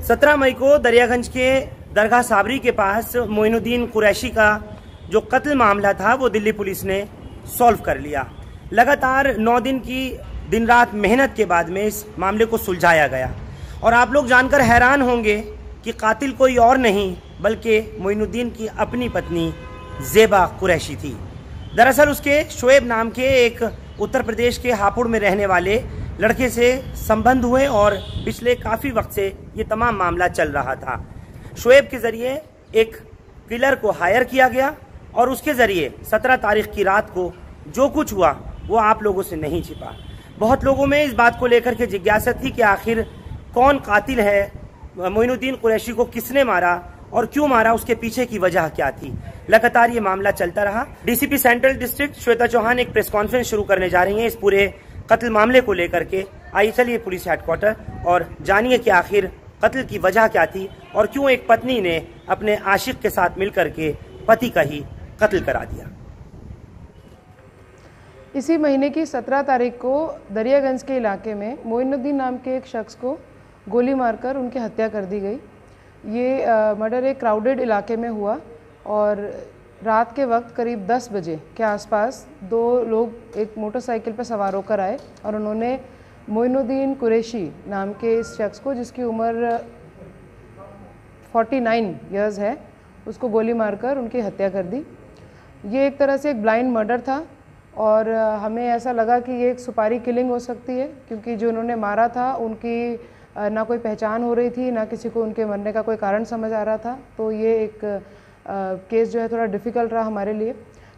सत्रह मई को दरियागंज के दरगाह साबरी के पास मोइनुद्दीन कुरैशी का जो कत्ल मामला था, वो दिल्ली पुलिस ने सॉल्व कर लिया। लगातार नौ दिन की दिन रात मेहनत के बाद में इस मामले को सुलझाया गया। और आप लोग जानकर हैरान होंगे कि कातिल कोई और नहीं, बल्कि मोइनुद्दीन की अपनी पत्नी जेबा कुरैशी थी। दरअसल उसके शोएब नाम के एक उत्तर प्रदेश के हापुड़ में रहने वाले लड़के से संबंध हुए और पिछले काफ़ी वक्त से ये तमाम मामला चल रहा था। शोएब के ज़रिए एक किलर को हायर किया गया और उसके ज़रिए सत्रह तारीख की रात को जो कुछ हुआ, वो आप लोगों से नहीं छिपा। बहुत लोगों में इस बात को लेकर के जिज्ञासा थी कि आखिर कौन कातिल है, मोइनुद्दीन कुरैशी को किसने मारा और क्यों मारा, उसके पीछे की वजह क्या थी। लगातार ये मामला चलता रहा। DCP central district Shweta Chauhan एक प्रेस कॉन्फ्रेंस शुरू करने जा रही हैं। इस पूरे कत्ल मामले को लेकर के आइए चलिए पुलिस हेडक्वार्टर और जानिए कि आखिर कत्ल की वजह क्या थी और क्यों एक पत्नी ने अपने आशिक के साथ मिलकर के पति का ही कत्ल करा दिया। इसी महीने की 17 तारीख को दरियागंज के इलाके में मोइनुद्दीन नाम के एक शख्स को गोली मारकर उनकी हत्या कर दी गई। ये मर्डर एक क्राउडेड इलाके में हुआ और रात के वक्त करीब 10 बजे के आसपास दो लोग एक मोटरसाइकिल पर सवार होकर आए और उन्होंने मोइनुद्दीन कुरैशी नाम के इस शख्स को, जिसकी उम्र 49 इयर्स है, उसको गोली मारकर उनकी हत्या कर दी। ये एक तरह से एक ब्लाइंड मर्डर था और हमें ऐसा लगा कि ये एक सुपारी किलिंग हो सकती है, क्योंकि जो उन्होंने मारा था, उनकी ना कोई पहचान हो रही थी, ना किसी को उनके मरने का कोई कारण समझ आ रहा था। तो ये एक केस जो है थोड़ा डिफ़िकल्ट रहा हमारे लिए,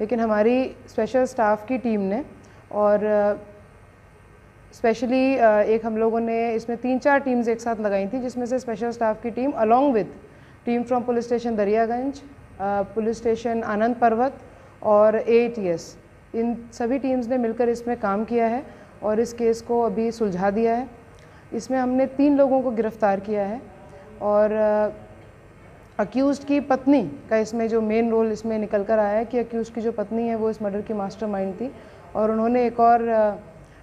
लेकिन हमारी स्पेशल स्टाफ की टीम ने और स्पेशली एक हम लोगों ने इसमें तीन चार टीम्स एक साथ लगाई थी, जिसमें से स्पेशल स्टाफ की team along with team from police station Daryaganj police station Anand Parbat और एटीएस इन सभी टीम्स ने मिलकर इसमें काम किया है और इस केस को अभी सुलझा दिया है। इसमें हमने तीन लोगों को गिरफ़्तार किया है और अक्यूज़ की पत्नी का इसमें जो मेन रोल इसमें निकल कर आया है कि अक्यूज़ की जो पत्नी है वो इस मर्डर की मास्टरमाइंड थी और उन्होंने एक और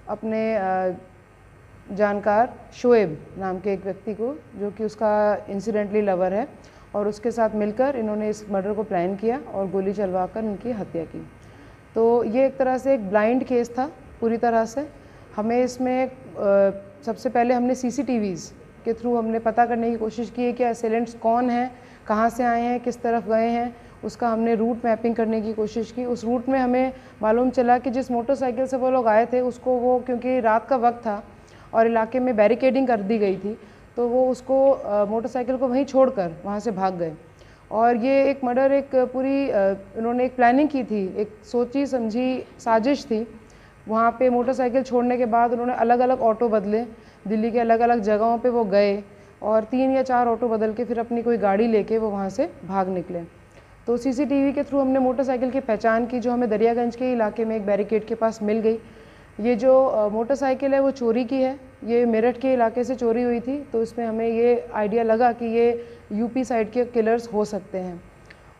अपने जानकार शोएब नाम के एक व्यक्ति को जो कि उसका इंसिडेंटली लवर है और उसके साथ मिलकर इन्होंने इस मर्डर को प्लान किया और गोली चलवा कर इनकी हत्या की। तो ये एक तरह से एक ब्लाइंड केस था पूरी तरह से। हमें इसमें सबसे पहले हमने सीसीटीवीज़ के थ्रू हमने पता करने की कोशिश की है कि असेलेंट्स कौन हैं कहाँ से आए हैं, किस तरफ़ गए हैं, उसका हमने रूट मैपिंग करने की कोशिश की। उस रूट में हमें मालूम चला कि जिस मोटरसाइकिल से वो लोग आए थे, उसको वो, क्योंकि रात का वक्त था और इलाके में बैरिकेडिंग कर दी गई थी तो वो उसको मोटरसाइकिल को वहीं छोड़कर वहाँ से भाग गए। और ये एक मर्डर एक पूरी उन्होंने एक प्लानिंग की थी, एक सोची, समझी, साजिश थी। वहाँ पे मोटरसाइकिल छोड़ने के बाद उन्होंने अलग अलग ऑटो बदले। दिल्ली के अलग अलग जगहों पे वो गए। और तीन या चार ऑटो बदल के फिर अपनी कोई गाड़ी लेके वो वहाँ से भाग निकले। तो सीसीटीवी के थ्रू हमने मोटरसाइकिल की पहचान की, जो हमें दरियागंज के इलाके में एक बैरिकेड के पास मिल गई। ये जो मोटरसाइकिल है वो चोरी की है। ये मेरठ के इलाके से चोरी हुई थी तो इसमें हमें ये आइडिया लगा कि ये यूपी साइड के किलर्स हो सकते हैं।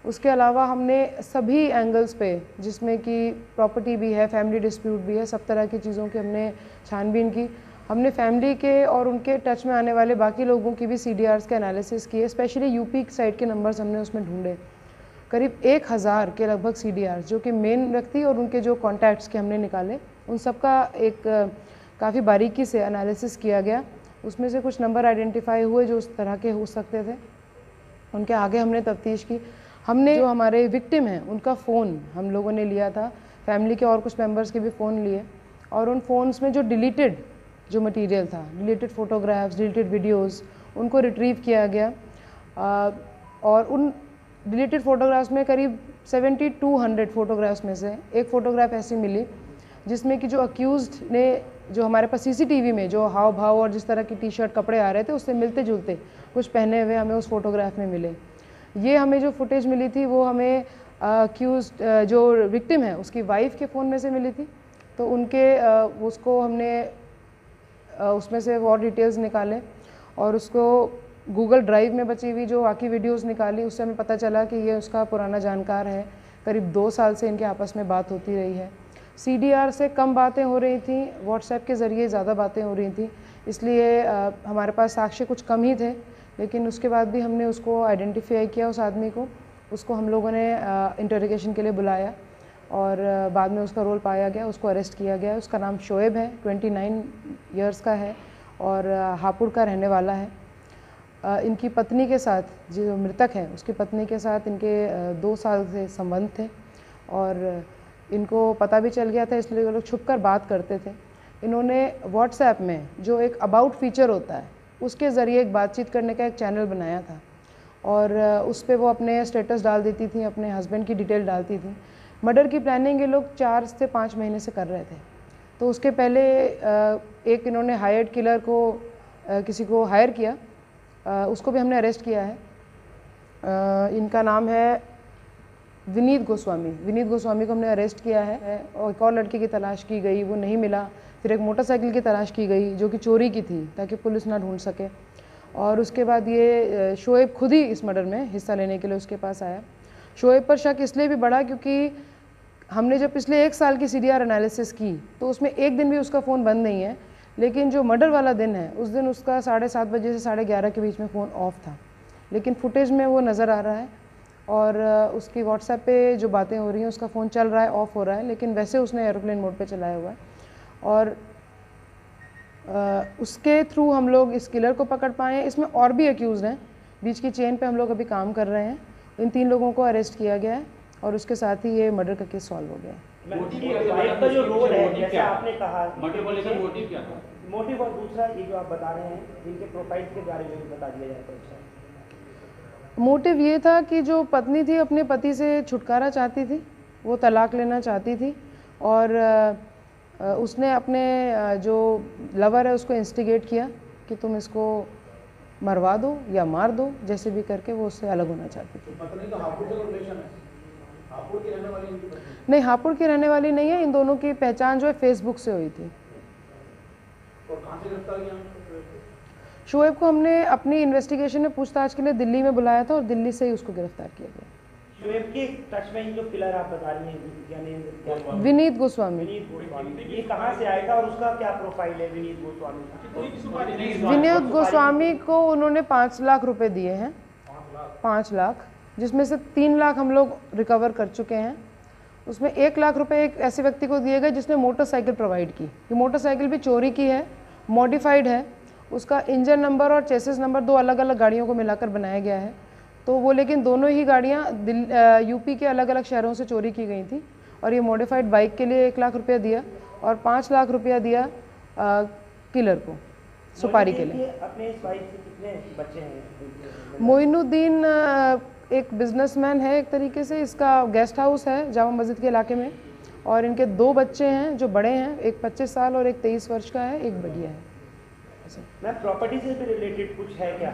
उसके अलावा हमने सभी एंगल्स पे, जिसमें कि प्रॉपर्टी भी है, फैमिली डिस्प्यूट भी है, सब तरह की चीज़ों की हमने छानबीन की। हमने फैमिली के और उनके टच में आने वाले बाकी लोगों की भी सी के एनालिसिस किए स्पेशली यूपी साइड के नंबर्स हमने उसमें ढूंढे। करीब एक हज़ार के लगभग सीडीआर जो कि मेन व्यक्ति और उनके जो कॉन्टैक्ट्स के हमने निकाले, उन सब का एक काफ़ी बारीकी से एनालिसिस किया गया। उसमें से कुछ नंबर आइडेंटिफाई हुए जो उस तरह के हो सकते थे। उनके आगे हमने तफ्तीश की। हमने जो हमारे विक्टिम हैं, उनका फ़ोन हम लोगों ने लिया था। फैमिली के और कुछ मेंबर्स के भी फ़ोन लिए। और उन फ़ोन्स में जो डिलीटेड जो मटेरियल था रिलेटेड फ़ोटोग्राफ्स रिलेटेड वीडियोस उनको रिट्रीव किया गया। आ, और उन रिलेटेड फ़ोटोग्राफ्स में करीब 7200 फ़ोटोग्राफ्स में से एक फ़ोटोग्राफ ऐसी मिली जिसमें कि जो अक्यूज़ ने जो हमारे पास सीसीटीवी में जो हाव भाव और जिस तरह की टी शर्ट कपड़े आ रहे थे उससे मिलते जुलते कुछ पहने हुए हमें उस फोटोग्राफ में मिले। ये हमें जो फुटेज मिली थी वो हमें अक्यूज जो विक्टिम है उसकी वाइफ के फ़ोन में से मिली थी। तो उनके आ, उसको हमने उसमें से और डिटेल्स निकाले और उसको गूगल ड्राइव में बची हुई जो बाकी वीडियोस निकाली, उससे हमें पता चला कि ये उसका पुराना जानकार है। करीब दो साल से इनके आपस में बात होती रही है। सीडीआर से कम बातें हो रही थी व्हाट्सएप के ज़रिए ज़्यादा बातें हो रही थी, इसलिए हमारे पास साक्ष्य कुछ कम ही थे, लेकिन उसके बाद भी हमने उसको आइडेंटिफाई किया उस आदमी को, उसको हम लोगों ने इंटरोगेशन के लिए बुलाया। और बाद में उसका रोल पाया गया, उसको अरेस्ट किया गया। उसका नाम शोएब है 29 इयर्स का है और हापुड़ का रहने वाला है। इनकी पत्नी के साथ जो मृतक है, उसकी पत्नी के साथ इनके दो साल से संबंध थे और इनको पता भी चल गया था, इसलिए वो लोग छुप कर बात करते थे। इन्होंने व्हाट्सएप में जो एक अबाउट फीचर होता है, उसके ज़रिए एक बातचीत करने का एक चैनल बनाया था और उस पर वो अपने स्टेटस डाल देती थी, अपने हस्बैंड की डिटेल डालती थी। मर्डर की प्लानिंग ये लोग चार से पाँच महीने से कर रहे थे। तो उसके पहले एक इन्होंने हायर्ड किलर को किसी को हायर किया। उसको भी हमने अरेस्ट किया है। इनका नाम है विनीत गोस्वामी। विनीत गोस्वामी को हमने अरेस्ट किया है। और एक और लड़के की तलाश की गई, वो नहीं मिला। फिर एक मोटरसाइकिल की तलाश की गई, जो कि चोरी की थी, ताकि पुलिस ना ढूंढ सके। और उसके बाद ये शोएब खुद ही इस मर्डर में हिस्सा लेने के लिए उसके पास आया। शोएब पर शक इसलिए भी बढ़ा क्योंकि हमने जब पिछले एक साल की सीडीआर एनालिसिस की तो उसमें एक दिन भी उसका फ़ोन बंद नहीं है, लेकिन जो मर्डर वाला दिन है, उस दिन उसका साढ़े सात बजे से साढ़े ग्यारह के बीच में फ़ोन ऑफ़ था। लेकिन फुटेज में वो नज़र आ रहा है और उसकी व्हाट्सएप पे जो बातें हो रही हैं, उसका फ़ोन चल रहा है ऑफ़ हो रहा है, लेकिन वैसे उसने एरोप्लेन मोड पे चलाया हुआ है। और उसके थ्रू हम लोग इस किलर को पकड़ पाए हैं। इसमें और भी अक्यूज़ हैं। बीच की चेन पे हम लोग अभी काम कर रहे हैं। इन तीन लोगों को अरेस्ट किया गया है। और उसके साथ ही ये मर्डर का केस सॉल्व हो गया। मोटिव और दूसरा ये जो आप बता रहे हैं इनके प्रोफ़ाइल के बारे में बता दिया जाए तो मोटिव ये था कि जो पत्नी थी अपने पति से छुटकारा चाहती थी वो तलाक लेना चाहती थी और उसने अपने जो लवर है उसको इंस्टिगेट किया कि तुम इसको मरवा दो या मार दो जैसे भी करके वो उससे अलग होना चाहती थी। तो नहीं हापुड़ की रहने वाली नहीं है इन दोनों की पहचान जो है फेसबुक से हुई थी। और कहाँ से गिरफ़्तार किया शोएब को? हमने अपनी इन्वेस्टिगेशन में पूछताछ के लिए दिल्ली में बुलाया था और दिल्ली से ही उसको गिरफ़्तार किया गया। शोएब के टच में जो किलर आप बता रही हैं विनीत गोस्वामी। ये कहाँ से आएगा और उसका क्या प्रोफ़ाइल है विनीत गोस्वामी? विनीत गोस्वामी। को उन्होंने पाँच लाख रुपए दिए हैं। पाँच लाख। जिसमें से तीन लाख हम लोग रिकवर कर चुके हैं। उसमें एक लाख रुपए एक ऐसे व्यक्ति को दिए गए जिसने मोटरसाइकिल प्रोवाइड की। ये मोटरसाइकिल भी चोरी की है मॉडिफाइड है। उसका इंजन नंबर और चेसिस नंबर दो अलग अलग गाड़ियों को मिलाकर बनाया गया है। तो वो लेकिन दोनों ही गाड़ियाँ यूपी के अलग अलग शहरों से चोरी की गई थी और ये मॉडिफाइड बाइक के लिए एक लाख रुपया दिया और पाँच लाख रुपया दिया आ, किलर को सुपारी के लिए। अपने इस बाइक से कितने बच्चे हैं? मोइनुद्दीन एक बिजनेसमैन है एक तरीके से इसका गेस्ट हाउस है जामा मस्जिद के इलाके में और इनके दो बच्चे हैं जो बड़े हैं एक पच्चीस साल और एक तेईस वर्ष का है एक बढ़िया है। मैम प्रॉपर्टी से भी रिलेटेड कुछ है क्या?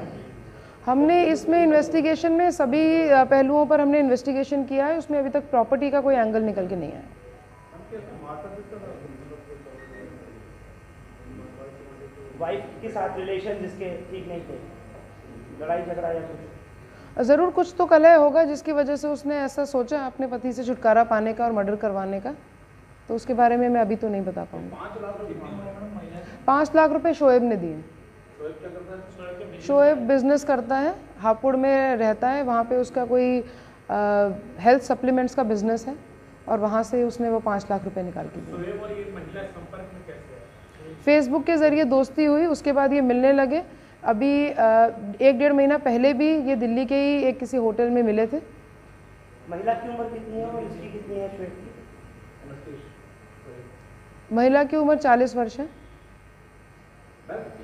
हमने इसमें इन्वेस्टिगेशन में सभी पहलुओं पर हमने इन्वेस्टिगेशन किया है उसमें अभी तक प्रॉपर्टी का कोई एंगल निकल के नहीं आया। वाइफ के साथ रिलेशन जिसके ठीक नहीं थे? लड़ाई झगड़ा या कुछ? ज़रूर कुछ तो कलह होगा जिसकी वजह से उसने ऐसा सोचा अपने पति से छुटकारा पाने का और मर्डर करवाने का। तो उसके बारे में मैं अभी तो नहीं बता पाऊँगा। पाँच लाख रुपए शोएब ने दिए। शोएब बिज़नेस करता है? हापुड़ में रहता है वहाँ पे उसका कोई हेल्थ सप्लीमेंट्स का बिज़नेस है और वहाँ से उसने वो पाँच लाख रुपए निकाल के दिए। फेसबुक के ज़रिए दोस्ती हुई उसके बाद ये मिलने लगे अभी एक डेढ़ महीना पहले भी ये दिल्ली के ही एक किसी होटल में मिले थे। महिला की उम्र कितनी है और इसकी कितनी है श्वेत की? महिला की उम्र चालीस वर्ष है।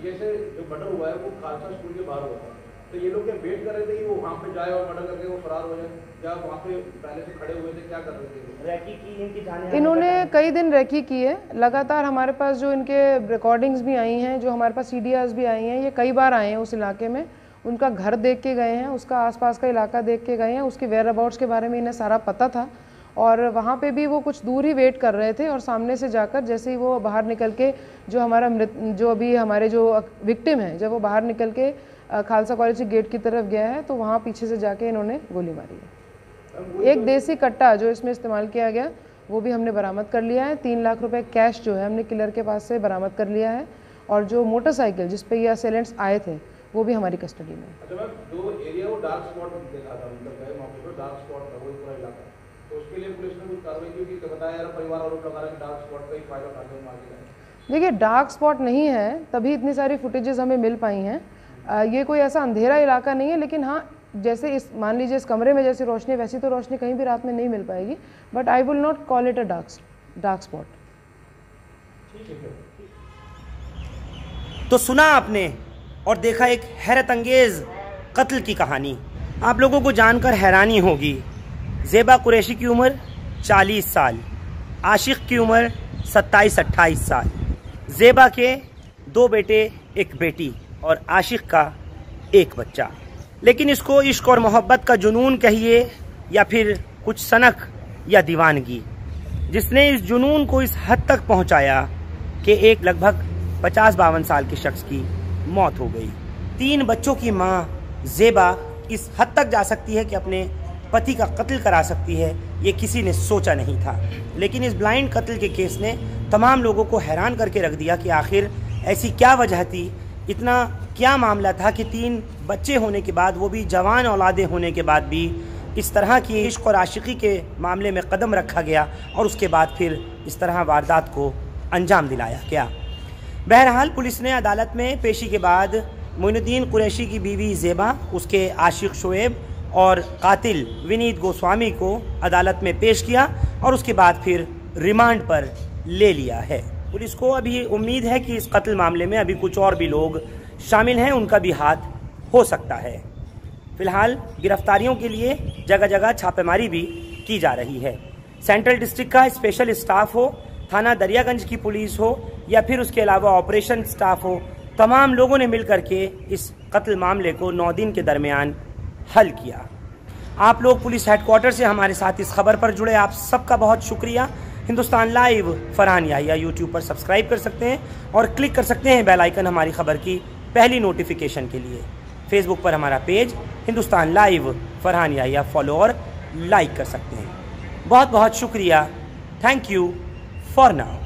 जैसे जो मर्डर हुआ है वो खालसा स्कूल के बाहर हुआ था। तो ये लोग क्या वेट कर रहे थे कि वो वहाँ पे जाए और मर्डर करके वो फरार हो जाए? या वहाँ पे पहले से खड़े हुए थे? क्या कर रहे थे रैकी की इनकी जाने इन्होंने कई दिन रैकी की है। लगातार हमारे पास जो इनके रिकॉर्डिंग्स भी आई हैं जो हमारे पास सी भी आई हैं ये कई बार आए हैं उस इलाके में। उनका घर देख के गए हैं उसका आसपास का इलाका देख के गए हैं उसके वेयर अबाउट्स के बारे में इन्हें सारा पता था। और वहाँ पे भी वो कुछ दूर ही वेट कर रहे थे और सामने से जाकर जैसे ही वो बाहर निकल के जो हमारा मृत, जो अभी हमारे जो विक्टिम है, जब वो बाहर निकल के खालसा कॉलेज के गेट की तरफ़ गया है तो वहाँ पीछे से जाके इन्होंने गोली मारी है। एक देसी कट्टा जो इसमें इस्तेमाल किया गया, वो भी हमने बरामद कर लिया है। तीन लाख रुपए कैश जो है हमने किलर के पास से बरामद कर लिया है और जो मोटरसाइकिल जिस पे ये असेलेंट्स आए थे, वो भी हमारी कस्टडी में। अच्छा तो उसके लिए पुलिस ने कुछ कार्रवाई की क्योंकि बताया यार परिवार आरोप लगा रहा है डार्क स्पॉट का ही फ़ायदा उठाते हुए मार देखिए डार्क स्पॉट नहीं है तभी इतनी सारी फुटेजेस हमें मिल पाई हैं। ये कोई ऐसा अंधेरा इलाका नहीं है लेकिन हाँ जैसे इस मान लीजिए इस कमरे में जैसी रोशनी वैसी तो रोशनी कहीं भी रात में नहीं मिल पाएगी but I will not call it a dark dark spot तो सुना आपने और देखा एक हैरत अंगेज कत्ल की कहानी। आप लोगों को जानकर हैरानी होगी। जेबा कुरैशी की उम्र 40 साल, आशिक की उम्र 27-28 साल। जेबा के दो बेटे, एक बेटी और आशिक का एक बच्चा। लेकिन इसको इश्क और मोहब्बत का जुनून कहिए या फिर कुछ सनक या दीवानगी, जिसने इस जुनून को इस हद तक पहुँचाया कि एक लगभग पचास बावन साल के शख्स की मौत हो गई। तीन बच्चों की माँ जेबा इस हद तक जा सकती है कि अपने पति का कत्ल करा सकती है, ये किसी ने सोचा नहीं था। लेकिन इस ब्लाइंड कत्ल के केस ने तमाम लोगों को हैरान करके रख दिया कि आखिर ऐसी क्या वजह थी? इतना क्या मामला था कि तीन बच्चे होने के बाद, वो भी जवान औलादे होने के बाद भी इस तरह की इश्क और आशिकी के मामले में कदम रखा गया और उसके बाद फिर इस तरह वारदात को अंजाम दिलाया गया। बहरहाल पुलिस ने अदालत में पेशी के बाद मोइनुद्दीन कुरैशी की बीवी जेबा, उसके आशिक शोएब और कातिल विनीत गोस्वामी को अदालत में पेश किया और उसके बाद फिर रिमांड पर ले लिया है। पुलिस को अभी उम्मीद है कि इस कत्ल मामले में अभी कुछ और भी लोग शामिल हैं, उनका भी हाथ हो सकता है। फ़िलहाल गिरफ्तारियों के लिए जगह जगह छापेमारी भी की जा रही है। सेंट्रल डिस्ट्रिक्ट का स्पेशल स्टाफ हो, थाना दरियागंज की पुलिस हो, या फिर उसके अलावा ऑपरेशन स्टाफ हो, तमाम लोगों ने मिलकर के इस कत्ल मामले को नौ दिन के दरमियान हल किया। आप लोग पुलिस हेडक्वार्टर से हमारे साथ इस खबर पर जुड़े। आप सबका बहुत शुक्रिया। हिंदुस्तान लाइव फरहान या यूट्यूब पर सब्सक्राइब कर सकते हैं और क्लिक कर सकते हैं बेल आइकन हमारी खबर की पहली नोटिफिकेशन के लिए। फेसबुक पर हमारा पेज हिंदुस्तान लाइव फरहान या फॉलो और लाइक कर सकते हैं। बहुत बहुत शुक्रिया। Thank you for now